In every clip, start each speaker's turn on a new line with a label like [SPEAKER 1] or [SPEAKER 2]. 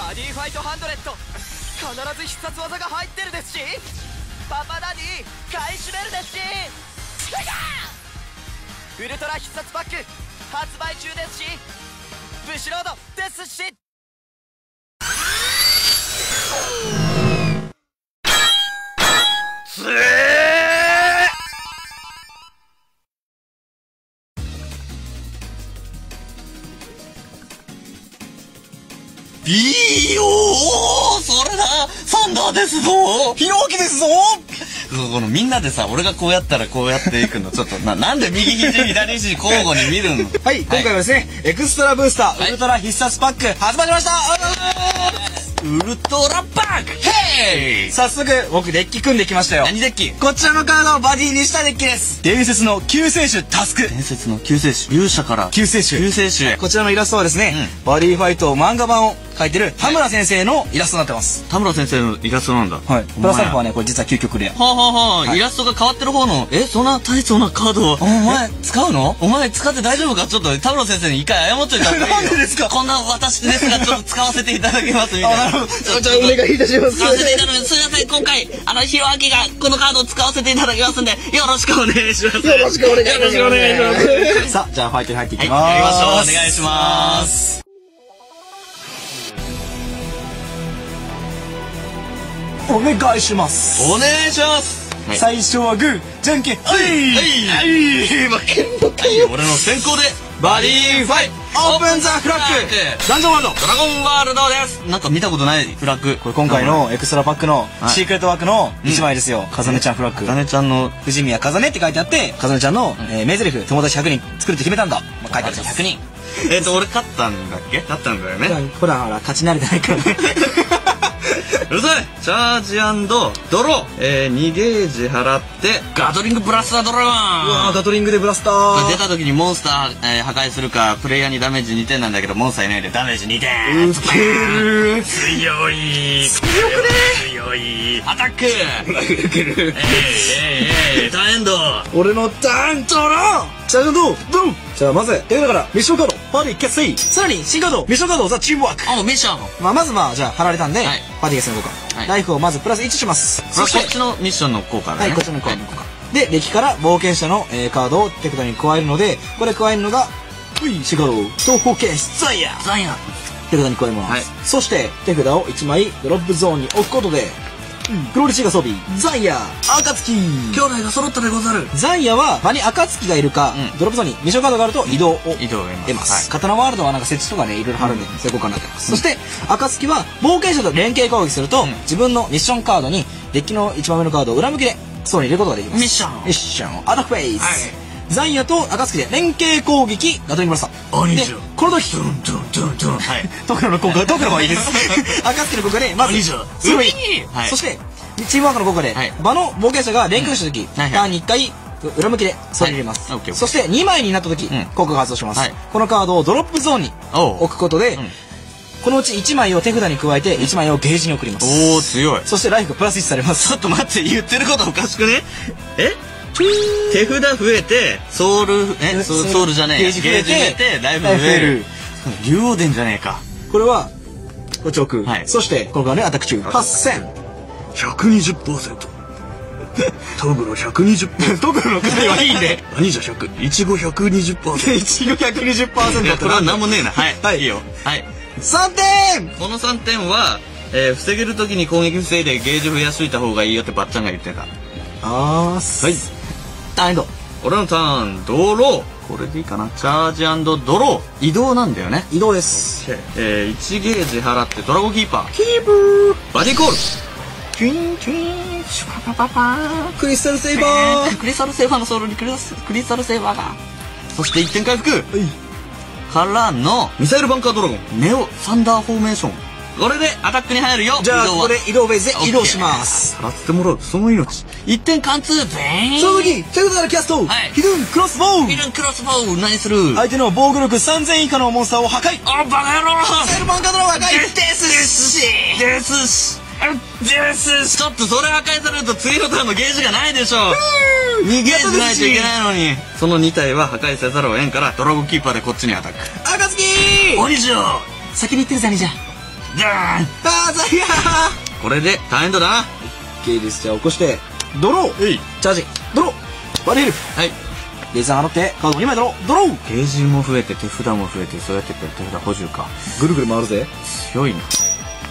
[SPEAKER 1] バディファイトハンドレッド。必ず必殺技が入ってるですし。パパダディ買い占めるですし。ウルトラ必殺パック発売中ですし。ブシロードですし。
[SPEAKER 2] ビヨーそれだ。サンダーですぞ。
[SPEAKER 3] ひろあきですぞ。
[SPEAKER 2] このみんなでさ、俺がこうやったらこうやっていくの、ちょっと、な、なんで右肘、左肘交互に見るの？
[SPEAKER 3] はい、今回はですね、エクストラブースター、
[SPEAKER 2] はい
[SPEAKER 3] ウルトラ必殺パック、始まりました
[SPEAKER 2] ウルトラパックヘイ
[SPEAKER 3] 早速、僕デッキ組んできましたよ。
[SPEAKER 2] 何デッキ？
[SPEAKER 3] こちらのカードをバディにしたデッキです。伝説の救世主タスク。
[SPEAKER 2] 伝説の救世主、勇者から
[SPEAKER 3] 救世主。
[SPEAKER 2] 救世主へ。
[SPEAKER 3] こちらのイラストはですね、バディファイト漫画版を描いてる田村先生のイラストになってます。
[SPEAKER 2] 田村先生のイラストなんだ。
[SPEAKER 3] はい。プラスアルファはね、これ実は究極レア。
[SPEAKER 2] はあ、はあはあ
[SPEAKER 3] はい
[SPEAKER 2] イラストが変わってる方の、え、そんな大層なカードを、お前使うの？お前使って大丈夫か？ちょっと田村先生に一回謝っといた方がいいよ。
[SPEAKER 3] なんでですか？
[SPEAKER 2] こんな私ですが、ちょっと使わせていただきますみたいな。
[SPEAKER 3] じゃあお願いいたします
[SPEAKER 2] 使わせていただきます。すいません、今回、あの、ひろあきがこのカードを使わせていただきますんで、よろしくお願いします。よろしくお願いします。よろしくお願いします。
[SPEAKER 3] さあ、じゃあファイトに入っていき
[SPEAKER 2] はい、
[SPEAKER 3] ます。
[SPEAKER 2] やりましょう。お願いします。
[SPEAKER 3] お願いします。
[SPEAKER 2] お願いします。はい
[SPEAKER 3] 最初はグー、じゃんけん、はい
[SPEAKER 2] はい
[SPEAKER 3] はい負けんのか
[SPEAKER 2] はい、俺の先行で、
[SPEAKER 3] バディファイト Open the Flag ダンジョンワールド
[SPEAKER 2] ドラゴンワールドですなんか見たことないフラッグ。
[SPEAKER 3] これ今回のエクストラパックの
[SPEAKER 2] はい
[SPEAKER 3] シークレットワークの1枚ですよ。かざねちゃんフラッグ。
[SPEAKER 2] かざねちゃんの
[SPEAKER 3] 藤宮かざねって書いてあって、かざねちゃんの、えー名台詞、友達100人作るって決めたんだ。まあ、書いてあります。
[SPEAKER 2] 100人。えっと、俺勝ったんだっけ？勝ったんだよね。
[SPEAKER 3] ほらほら、勝ち慣れてないからね。
[SPEAKER 2] うるさいチャージドロー。えー、2ゲージ払って、ガトリングブラスタードラゴン。
[SPEAKER 3] うわーガトリングでブラスタ
[SPEAKER 2] これ出
[SPEAKER 3] ー。
[SPEAKER 2] た時にモンスター、えー破壊するか、プレイヤーにダメージ2点なんだけど、モンスターいないでダメージ2点
[SPEAKER 3] ウケる
[SPEAKER 2] 強い。強くね強い。アタック。
[SPEAKER 3] ウケる。
[SPEAKER 2] えい。えい。えい。ターンエンド
[SPEAKER 3] 俺のターンドローじゃあどうどうじゃあまず、手札からミッションカード、パーティー決済さらに新カード、ミッションカード、ザ・チームワーク
[SPEAKER 2] あ、もうミッション
[SPEAKER 3] まあ、まずまあ、じゃあ、貼られたんで、
[SPEAKER 2] はい
[SPEAKER 3] パーティー決済の効果。
[SPEAKER 2] はい
[SPEAKER 3] ライフをまずプラス1します。そして
[SPEAKER 2] こっ、ちのミッションの効果だね。
[SPEAKER 3] はい、こちらの効果。で、デッキから冒険者の、えーカードを手札に加えるので、これ加えるのが、シガロー、東方ケース、ザイヤー
[SPEAKER 2] ザイア
[SPEAKER 3] 手札に加えます。
[SPEAKER 2] はい
[SPEAKER 3] そして、手札を1枚ドロップゾーンに置くことで、クロリチが装備、ザイヤー、暁。
[SPEAKER 2] 兄弟が揃ったでござる。
[SPEAKER 3] ザイヤは場に暁がいるか、
[SPEAKER 2] うん。
[SPEAKER 3] ドロップゾーンにミッションカードがあると移動を
[SPEAKER 2] 移動を得ます。
[SPEAKER 3] 得ます。
[SPEAKER 2] はい
[SPEAKER 3] 刀ワールドはなんか設置とかね、いろいろ貼るんで、そういう効果になってます。そして、暁は冒険者と連携攻撃すると、
[SPEAKER 2] ん。
[SPEAKER 3] 自分のミッションカードに、デッキの1番目のカードを裏向きで、そうに入れることができます。
[SPEAKER 2] ミッション。
[SPEAKER 3] ミッション、アタックフェイス。
[SPEAKER 2] はい
[SPEAKER 3] ザイヤと暁で連携攻撃、ガトリングブラスター。で
[SPEAKER 2] お兄ちゃん、
[SPEAKER 3] この時。
[SPEAKER 2] はい。
[SPEAKER 3] の効果、いいです。暁の効果で、まず、
[SPEAKER 2] お兄ちゃん。
[SPEAKER 3] すごい。
[SPEAKER 2] 海はい。
[SPEAKER 3] そして、チームワークの効果で、
[SPEAKER 2] はい。
[SPEAKER 3] 場の冒険者が連携した時、ターンに1回、裏向きで、それ入れます。そして、2枚になった時、
[SPEAKER 2] うん。
[SPEAKER 3] 効果が発動します、
[SPEAKER 2] はい。
[SPEAKER 3] このカードをドロップゾーンに置くことで、
[SPEAKER 2] ん。
[SPEAKER 3] このうち1枚を手札に加えて、1枚をゲージに送ります。
[SPEAKER 2] おー、強い。
[SPEAKER 3] そして、ライフがプラス1されます。
[SPEAKER 2] ちょっと待って、言ってることおかしくね？え？手札増えて、ソウル、え、ソソウルじゃねえ。
[SPEAKER 3] ゲージ増えて
[SPEAKER 2] ライフ増える
[SPEAKER 3] る。
[SPEAKER 2] 竜王伝じゃねえか。
[SPEAKER 3] これは、こっち置く。
[SPEAKER 2] はい
[SPEAKER 3] そして、このカードね、アタック中。8000。
[SPEAKER 4] 120% トグロ120%
[SPEAKER 3] ト クロの回はいいね。
[SPEAKER 4] 兄者100いちご120%
[SPEAKER 3] 一応120%
[SPEAKER 2] いや、これはなんもねえな。はい。
[SPEAKER 3] はい
[SPEAKER 2] いいよ。はい。
[SPEAKER 3] 3点
[SPEAKER 2] この3点は、えー防げるときに攻撃防いでゲージ増やしといた方がいいよってばっちゃんが言ってた。
[SPEAKER 3] あーす。
[SPEAKER 2] はい。
[SPEAKER 3] ターンエンド。
[SPEAKER 2] 俺のターン、ドロー。これでいいかな。チャージドロー。移動なんだよね。
[SPEAKER 3] 移動です。
[SPEAKER 2] えー、1ゲージ払ってドラゴンキーパー。キープーバディコール。
[SPEAKER 3] チュインチュインシュパパパパークリスタルセイバー
[SPEAKER 2] クリスタルセーバーのソウルにクリスクリスタルセーバーが。そして1点回復。
[SPEAKER 3] はい
[SPEAKER 2] からの、ミサイルバンカードラゴン。ネオサンダーフォーメーション。これでアタックに入るよ。
[SPEAKER 3] じゃあここで移動フェーズで移動します。
[SPEAKER 4] 払ってもらう。その命。
[SPEAKER 2] 1点貫通、ベーン。
[SPEAKER 3] その時手札からキャスト。
[SPEAKER 2] はい。
[SPEAKER 3] ヒドゥンクロスボウ
[SPEAKER 2] ヒルンクロスボウ、何する？
[SPEAKER 3] 相手の防御力3000以下のモンスターを破壊。
[SPEAKER 2] あ、バカ野郎。
[SPEAKER 3] セルバンカドラを破壊
[SPEAKER 2] です。しです。しです。しちょっとそれ破壊されると次のターンのゲージがないでしょ逃げージないといけないのに。その2体は破壊せざるを得んからドラゴンキーパーでこっちにアタック。
[SPEAKER 3] 暁
[SPEAKER 2] 鬼じゃ
[SPEAKER 3] 先に行ってるぜ兄じゃ
[SPEAKER 2] じゃーん
[SPEAKER 3] あー、ザイヤー
[SPEAKER 2] これでターンエンドだな
[SPEAKER 3] !OK です。じゃあ起こして、ドロー。
[SPEAKER 2] えい。
[SPEAKER 3] チャージ。ドロー。バリエル
[SPEAKER 2] はい。
[SPEAKER 3] レーザー払って、カード2枚ドロー。ドロー。
[SPEAKER 2] ゲージも増えて手札も増えてそうやって手札補充か。
[SPEAKER 3] ぐるぐる回るぜ。
[SPEAKER 2] 強いな。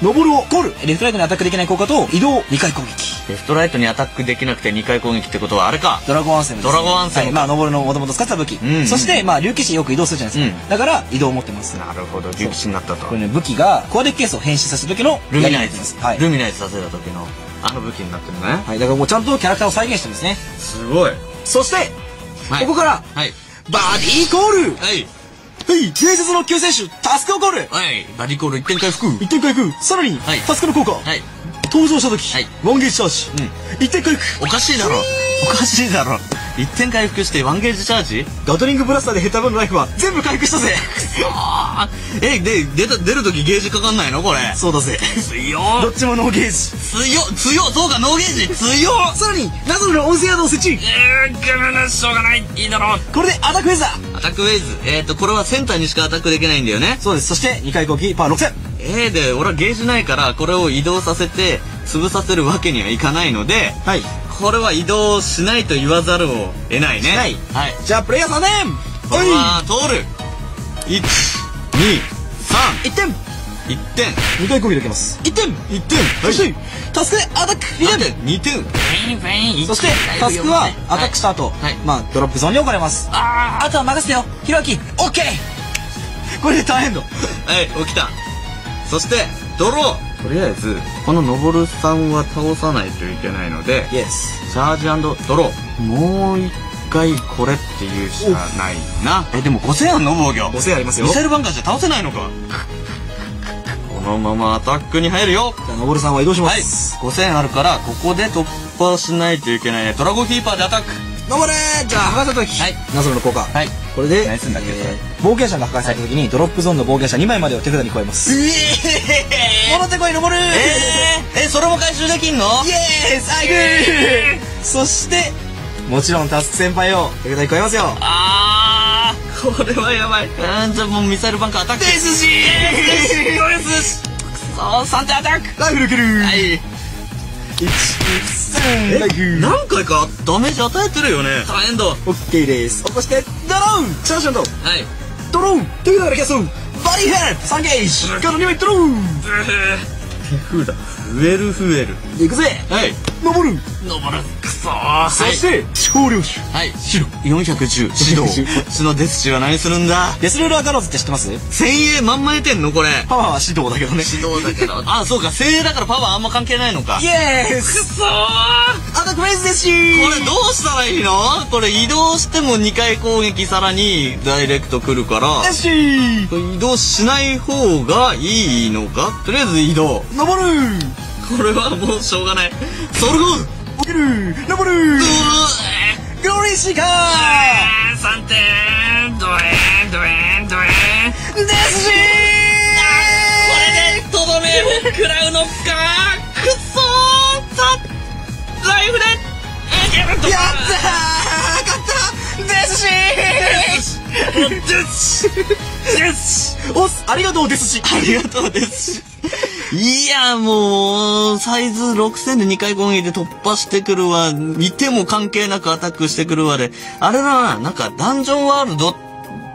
[SPEAKER 3] ノボルを。ゴール。レフトライトにアタックできない効果と移動。2回攻撃。
[SPEAKER 2] レフトライトにアタックできなくて2回攻撃ってことはあれか。
[SPEAKER 3] ドラゴンアンセムですね。
[SPEAKER 2] ドラゴンアンセム
[SPEAKER 3] はい、まあ、ノボルのもともと使ってた武器。
[SPEAKER 2] うん。
[SPEAKER 3] そして、まあ、竜騎士よく移動するじゃないですか。
[SPEAKER 2] うん。
[SPEAKER 3] だから、移動を持ってます。
[SPEAKER 2] なるほど。竜騎士になったと。
[SPEAKER 3] これね、武器が、コアデックケースを変身させた時の
[SPEAKER 2] ルミナイズ、
[SPEAKER 3] はい。
[SPEAKER 2] ルミナイズさせた時のあの武器になってるのね。
[SPEAKER 3] はい、だからもうちゃんとキャラクターを再現してるんですね。
[SPEAKER 2] すごい。
[SPEAKER 3] そして、
[SPEAKER 2] はい。
[SPEAKER 3] ここから、
[SPEAKER 2] はい。
[SPEAKER 3] バディコール。
[SPEAKER 2] はい。
[SPEAKER 3] はい、伝説の救世主、タスクをコール。
[SPEAKER 2] はい。バディコール1点回復。
[SPEAKER 3] 一点回復。さらに、
[SPEAKER 2] はい。
[SPEAKER 3] タスクの効果、
[SPEAKER 2] はい
[SPEAKER 3] 登場した時、
[SPEAKER 2] はい。
[SPEAKER 3] ワンゲージチャージ、一点回復。
[SPEAKER 2] おかしいだろ。おかしいだろ。1点回復してワンゲージチャージ？
[SPEAKER 3] ガトリングブラスターで減った分のライフは全部回復したぜ。
[SPEAKER 2] えで出た出る時ゲージかかんないの？これ。
[SPEAKER 3] そうだぜ。
[SPEAKER 2] 強
[SPEAKER 3] どっちもノーゲージ。
[SPEAKER 2] 強強そうかノーゲージ。強っ。
[SPEAKER 3] さらにナゾルの音声宿を設置。
[SPEAKER 2] えー、ごめんなしょうがない。いいだろう。
[SPEAKER 3] これでアタックフェザー。
[SPEAKER 2] アタックウェイズ。えっ、ー、とこれはセンターにしかアタックできないんだよね。
[SPEAKER 3] そうです。そして2回攻撃パワー6000
[SPEAKER 2] えー、で俺はゲージないからこれを移動させて潰させるわけにはいかないので
[SPEAKER 3] はい。
[SPEAKER 2] これは移動しないと言わざるを得ないね。
[SPEAKER 3] しない。
[SPEAKER 2] はい。
[SPEAKER 3] じゃあプレイヤー3年
[SPEAKER 2] これは通る。
[SPEAKER 3] 1点
[SPEAKER 2] 123 1点
[SPEAKER 3] 2回攻撃できます。1点
[SPEAKER 2] 1点
[SPEAKER 3] そしてタスクでアタック2点
[SPEAKER 2] 2点
[SPEAKER 3] そしてタスクはアタックした後、
[SPEAKER 2] はい。
[SPEAKER 3] まあドロップゾーンに置かれます。
[SPEAKER 2] あ
[SPEAKER 3] あとは任せてよ。ひろあき。オッケー。これで大変だ。
[SPEAKER 2] ーはい起きたそしてドロー。とりあえずこののぼるさんは倒さないといけないので
[SPEAKER 3] イエス
[SPEAKER 2] チャージドロー。もう一回これっていうしかないな。えでも5000あんの？防御
[SPEAKER 3] 5000ありますよ。
[SPEAKER 2] ミサイルバンカーじゃ倒せないのか。このままアタックに入るよ。
[SPEAKER 3] じゃあのぼるさんは移動しま
[SPEAKER 2] はい。
[SPEAKER 3] す、
[SPEAKER 2] 5000あるからここで突破しないといけないね。ドラゴンキーパーでアタック
[SPEAKER 3] のぼれじゃあ破壊した時
[SPEAKER 2] はい。
[SPEAKER 3] ナゾルの効果。
[SPEAKER 2] はい。
[SPEAKER 3] これで、
[SPEAKER 2] 何すんだっけ？それ
[SPEAKER 3] えー冒険者が破壊された時にドロップゾーンの冒険者2枚までを手札に加えます。
[SPEAKER 2] え
[SPEAKER 3] 戻ってこいのぼる
[SPEAKER 2] えー、えそれも回収できんの？
[SPEAKER 3] イエーイグー！そしてもちろんタスク先輩を手札に加えますよ。
[SPEAKER 2] あー！これはやばい。うんじゃあもうミサイルバンカーアタック。
[SPEAKER 3] ですし
[SPEAKER 2] ですくそ3点アタック
[SPEAKER 3] ライフルける
[SPEAKER 2] はい
[SPEAKER 3] 1、3、ライフ
[SPEAKER 2] 何回かダメージ与えてるよね。大変だ。は
[SPEAKER 3] オッケーです。起こしてドローチャージャンド
[SPEAKER 2] い。
[SPEAKER 3] ドロー手札からキャストバディヘッド3ゲージ!カード2枚ドロー。
[SPEAKER 2] 手札増える増える
[SPEAKER 3] いくぜ。
[SPEAKER 2] はい。
[SPEAKER 3] 登る。
[SPEAKER 2] 登るくそー。
[SPEAKER 3] そして超領主
[SPEAKER 2] はい。白。410指導。こっちのデスチは何するんだ？
[SPEAKER 3] デスルーラーガローズって知ってます
[SPEAKER 2] ？1000円まんま得てんのこれ。
[SPEAKER 3] パワーは指導だけどね。
[SPEAKER 2] 指導だけど。あそうか。1000円だからパワーあんま関係ないのか。
[SPEAKER 3] イエー
[SPEAKER 2] く
[SPEAKER 3] ス
[SPEAKER 2] そー。
[SPEAKER 3] アタックフェイスですし。
[SPEAKER 2] これどうしたらいいの？これ移動しても2回攻撃さらにダイレクト来るから。
[SPEAKER 3] ですし。
[SPEAKER 2] 移動しない方がいいのか？とりあえず移動。
[SPEAKER 3] 登る
[SPEAKER 2] これはもうしょうがない。ソウルゴール
[SPEAKER 3] 起きる登る。
[SPEAKER 2] うー
[SPEAKER 3] グローリーシー。カ
[SPEAKER 2] 3点ドエンドエンドエン
[SPEAKER 3] ーですし
[SPEAKER 2] これでとどめを食らうのか。くそー。さライフで。
[SPEAKER 3] やったー勝ったですし
[SPEAKER 2] です。です。
[SPEAKER 3] おっありがとうですし。
[SPEAKER 2] ありがとうです。いや、もう、サイズ6000で2回攻撃で突破してくるわ。いても関係なくアタックしてくるわで。あれだな、なんかダンジョンワールドっ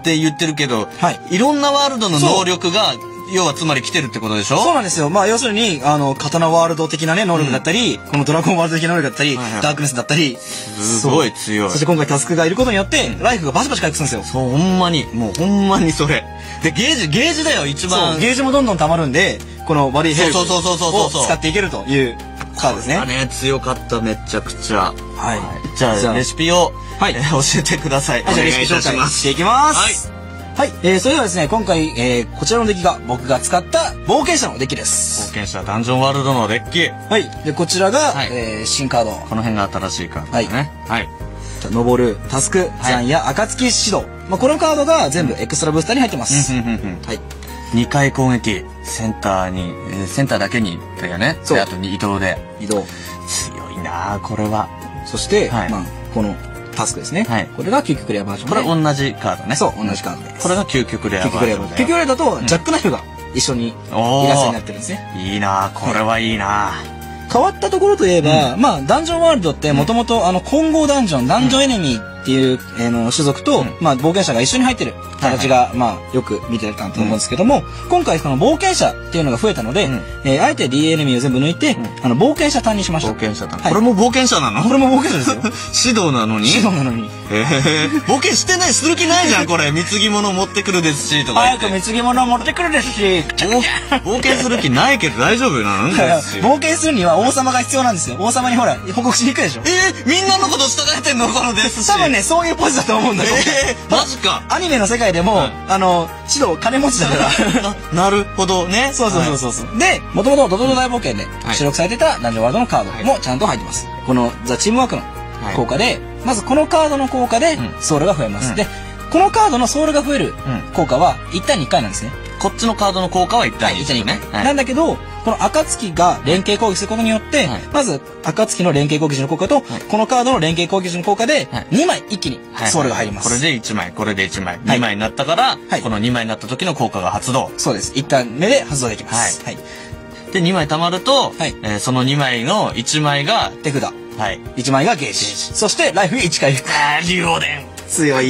[SPEAKER 2] て言ってるけど、
[SPEAKER 3] はい
[SPEAKER 2] いろんなワールドの能力が、要はつまり来てるってことでしょ？
[SPEAKER 3] そうなんですよ。まあ、要するに、あの、刀ワールド的なね、能力だったり、このドラゴンワールド的な能力だったり、
[SPEAKER 2] はいはい
[SPEAKER 3] ダークネスだったり、
[SPEAKER 2] すごい強い
[SPEAKER 3] そして今回タスクがいることによって、ライフがバシバシ回復するんですよ。
[SPEAKER 2] そう、ほんまに、もうほんまにそれ。で、ゲージ、ゲージだよ、一番。
[SPEAKER 3] そう、ゲージもどんどん溜まるんで、このバディヘル
[SPEAKER 2] そうそうそうそうそうそう
[SPEAKER 3] を使っていけるというカードですね。
[SPEAKER 2] あね、強かった、めちゃくちゃ。
[SPEAKER 3] はい。
[SPEAKER 2] じゃあ、
[SPEAKER 3] じゃあ
[SPEAKER 2] レシピを、
[SPEAKER 3] はい
[SPEAKER 2] えー教えてください。
[SPEAKER 3] はい、じゃあレシピ紹介していきます。はい。えー、それではですね、今回、えー、こちらのデッキが僕が使った冒険者のデッキです。
[SPEAKER 2] 冒険者ダンジョンワールドのデッキ。
[SPEAKER 3] はい。で、こちらが、
[SPEAKER 2] はい
[SPEAKER 3] えー、新カード。
[SPEAKER 2] この辺が新しいカードですね。はい。
[SPEAKER 3] 登る、タスク、ザンや暁指導。まあ、このカードが全部エクストラブースターに入ってます。はい。
[SPEAKER 2] 2回攻撃、センターに、えーセンターだけに、だよね。
[SPEAKER 3] そう
[SPEAKER 2] であとに移動で。
[SPEAKER 3] 移動。
[SPEAKER 2] 強いなあこれは。
[SPEAKER 3] そして、
[SPEAKER 2] はい
[SPEAKER 3] まあ、このタスクですね。
[SPEAKER 2] はい
[SPEAKER 3] これが究極レアバージョンで。
[SPEAKER 2] これ同じカードね。
[SPEAKER 3] そう、同じカードです。
[SPEAKER 2] これが究極レアバージョンで。
[SPEAKER 3] 究極レアバージョン。究極レアだと、ジャックナイフが一緒にイラストになってるんですね。
[SPEAKER 2] いいなこれはいいな
[SPEAKER 3] 変わったところといえば、まあ、ダンジョンワールドってもともと、あの、混合ダンジョン、ダンジョンエネミーっていう、えーの種族と、まあ、冒険者が一緒に入ってる形が、まあ、よく見てたと思うんですけども、今回その冒険者っていうのが増えたので、
[SPEAKER 2] ん。
[SPEAKER 3] えーあえて D エネミーを全部抜いて、あの、冒険者単にしました。
[SPEAKER 2] 冒険者だ、
[SPEAKER 3] はい。
[SPEAKER 2] これも冒険者なの？
[SPEAKER 3] これも冒険者ですよ。
[SPEAKER 2] 指導なのに？
[SPEAKER 3] 指導なのに。
[SPEAKER 2] えー、冒険してないする気ないじゃんこれ。貢ぎ物持ってくるですしとか
[SPEAKER 3] 早く貢ぎ物を持ってくるですし、
[SPEAKER 2] 冒冒険する気ないけど大丈夫なの？
[SPEAKER 3] 冒険するには王様が必要なんですよ。王様にほら、報告しに行くでしょ。
[SPEAKER 2] えー、みんなのこと従えてんの？このですし
[SPEAKER 3] 多分ね、そういうポジだと思うんだよ。
[SPEAKER 2] えー、マジか
[SPEAKER 3] アニメの世界でも、
[SPEAKER 2] はい
[SPEAKER 3] あの、指導金持ちだから。
[SPEAKER 2] ななるほどね
[SPEAKER 3] そうそうそうそうそう。で、もともとドドド大冒険で
[SPEAKER 2] はい
[SPEAKER 3] 収録されてたダンジョンワールドのカードもちゃんと入ってます。このザ・チームワークの
[SPEAKER 2] はい
[SPEAKER 3] 効果で、まずこのカードの効果で
[SPEAKER 2] ん
[SPEAKER 3] ソウルが増えます。
[SPEAKER 2] うん
[SPEAKER 3] で、このカードのソウルが増える効果は1対2回なんですね。
[SPEAKER 2] こっちのカードの効果は一体
[SPEAKER 3] 1対2回。
[SPEAKER 2] はい
[SPEAKER 3] なんだけど、この暁が連携攻撃することによって
[SPEAKER 2] はい、
[SPEAKER 3] まず暁の連携攻撃時の効果と、このカードの連携攻撃時の効果で
[SPEAKER 2] はい
[SPEAKER 3] 2枚一気に
[SPEAKER 2] はい
[SPEAKER 3] ソウルが入ります。
[SPEAKER 2] これで1枚これで1枚、
[SPEAKER 3] はい
[SPEAKER 2] 2枚になったから、
[SPEAKER 3] はい
[SPEAKER 2] この2枚になった時の効果が発動
[SPEAKER 3] そうです。一旦目で発動できます。はい。
[SPEAKER 2] で2枚溜まると、
[SPEAKER 3] はい
[SPEAKER 2] えーその2枚の1枚が
[SPEAKER 3] 手札。
[SPEAKER 2] はい
[SPEAKER 3] 1枚がゲージ。そしてライフ1回復。
[SPEAKER 2] あー竜王伝
[SPEAKER 3] 強い。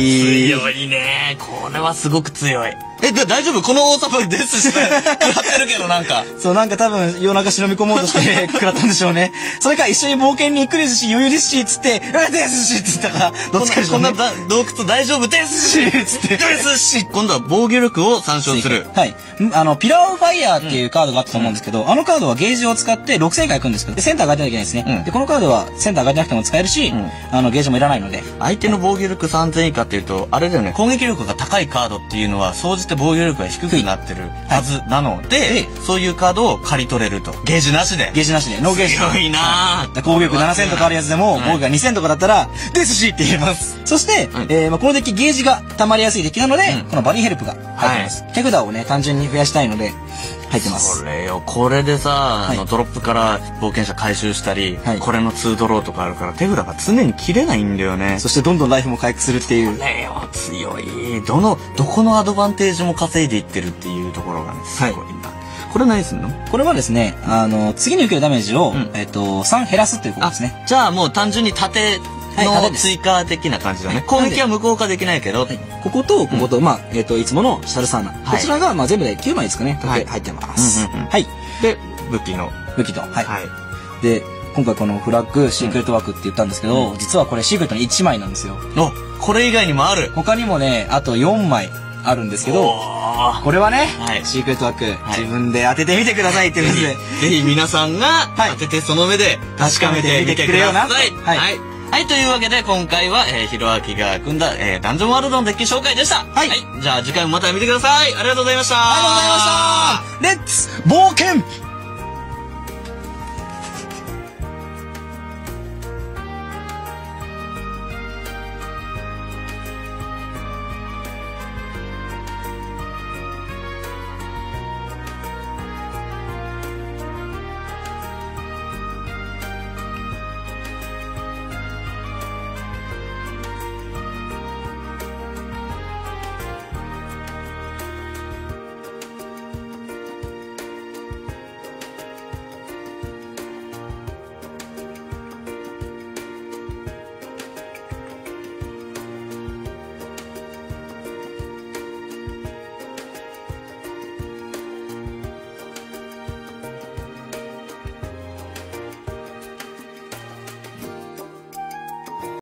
[SPEAKER 2] 強いねこれはすごく強いえで大丈夫？この王様ですし 食らってるけどなんか
[SPEAKER 3] そう、なんか多分夜中忍び込もうとして 食らったんでしょうね。それか一緒に冒険に行くですし、余裕ですし、つって、うわですし、つったから、どっちかでしょ
[SPEAKER 2] こな
[SPEAKER 3] うんね。
[SPEAKER 2] だ洞窟大丈夫ですし
[SPEAKER 3] つって
[SPEAKER 2] ですし今度は防御力を参照する
[SPEAKER 3] はい。んあの、ピラーファイヤーっていうカードがあったと思うんですけど、あのカードはゲージを使って6000回行くんですけど、でセンター上がってなきゃいけないですね。
[SPEAKER 2] うん
[SPEAKER 3] で、このカードはセンター上がってなくても使えるし、
[SPEAKER 2] ん
[SPEAKER 3] あの、ゲージもいらないので。
[SPEAKER 2] 相手の防御力3000以下っていうと、あれだよね、攻撃力が高いカードっていうのは、総じて防御力が低くなってるはずなので、
[SPEAKER 3] え
[SPEAKER 2] そういうカードを刈り取れると。ゲージなしで。
[SPEAKER 3] ゲージなしで、ノーゲージ。
[SPEAKER 2] 強いなぁ。
[SPEAKER 3] 攻撃力7000とかあるやつでも、
[SPEAKER 2] はい
[SPEAKER 3] 防御が2000とかだったら、ですしって言えます。そして、
[SPEAKER 2] はい
[SPEAKER 3] えーまあ、このデッキゲージが溜まりやすいデッキなので、
[SPEAKER 2] うん
[SPEAKER 3] このバリーヘルプが入ってます。手札をね、単純に増やしたいので、入ってます。
[SPEAKER 2] これよ、これでさ、あ
[SPEAKER 3] い
[SPEAKER 2] の、ドロップから冒険者回収したり、
[SPEAKER 3] はい
[SPEAKER 2] これの2ドローとかあるから、手札が常に切れないんだよね。
[SPEAKER 3] そしてどんどんライフも回復するっていう。
[SPEAKER 2] これよ、強い。どの、どこのアドバンテージも稼いでいってるっていうところがね、すごいな。これ何すんの？
[SPEAKER 3] これはですね、あの、次に受けるダメージを、
[SPEAKER 2] ん
[SPEAKER 3] えっ、と、3減らすっていうこと
[SPEAKER 2] あ
[SPEAKER 3] ですね。
[SPEAKER 2] じゃあもう単純に盾
[SPEAKER 3] はい盾です
[SPEAKER 2] の追加的な感じだね。
[SPEAKER 3] はい
[SPEAKER 2] 攻撃は無効化できないけど、
[SPEAKER 3] はい。ここと、ここと、まあ、えっ、と、いつものシャルサーナ。
[SPEAKER 2] はい
[SPEAKER 3] こちらが、まあ、全部で9枚ですかね。
[SPEAKER 2] はい
[SPEAKER 3] 入ってます。
[SPEAKER 2] うんうんうん
[SPEAKER 3] はい。
[SPEAKER 2] で、武器の。
[SPEAKER 3] 武器と。はい。
[SPEAKER 2] はい。
[SPEAKER 3] で、今回このフラッグ、シークレットワークって言ったんですけど、実はこれシークレットに1枚なんですよ。
[SPEAKER 2] お、これ以外にもある。
[SPEAKER 3] 他にもね、あと4枚あるんですけど、これはね、
[SPEAKER 2] はい
[SPEAKER 3] シークレットワーク、
[SPEAKER 2] い
[SPEAKER 3] 自分で当ててみてくださいって言うんで。
[SPEAKER 2] ぜひ皆さんが
[SPEAKER 3] はい
[SPEAKER 2] 当ててその目で確かめてみてください。
[SPEAKER 3] 確かめてみてくれよな
[SPEAKER 2] はい。
[SPEAKER 3] はい
[SPEAKER 2] はい。というわけで今回は、えー、ひろあきが組んだ、えー、ダンジョンワールドのデッキ紹介でした。
[SPEAKER 3] はい
[SPEAKER 2] じゃあ次回もまた見てください。ありがとうございました。
[SPEAKER 3] ありがとうございましたレッツ冒険